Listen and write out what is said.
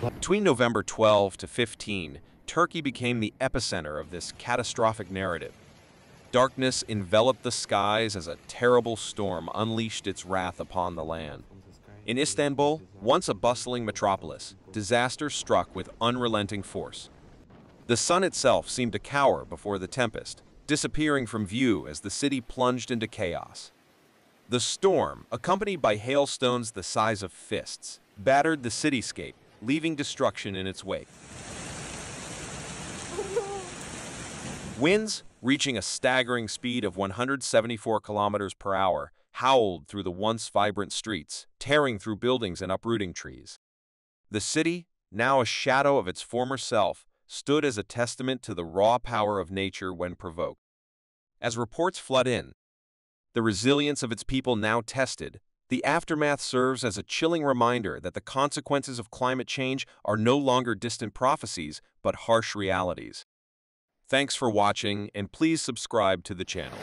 Between November 12 to 15, Turkey became the epicenter of this catastrophic narrative. Darkness enveloped the skies as a terrible storm unleashed its wrath upon the land. In Istanbul, once a bustling metropolis, disaster struck with unrelenting force. The sun itself seemed to cower before the tempest, disappearing from view as the city plunged into chaos. The storm, accompanied by hailstones the size of fists, battered the cityscape, leaving destruction in its wake. Winds, reaching a staggering speed of 174 kilometers per hour, howled through the once vibrant streets, tearing through buildings and uprooting trees. The city, now a shadow of its former self, stood as a testament to the raw power of nature when provoked. As reports flood in, the resilience of its people now tested, the aftermath serves as a chilling reminder that the consequences of climate change are no longer distant prophecies, but harsh realities. Thanks for watching, and please subscribe to the channel.